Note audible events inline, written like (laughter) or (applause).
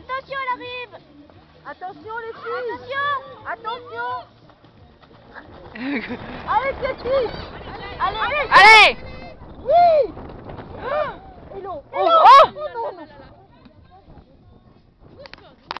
Attention, elle arrive. Attention, les filles. Attention. Attention. (laughs) Allez, Cathy. Allez Allez, allez. allez. Oui ah.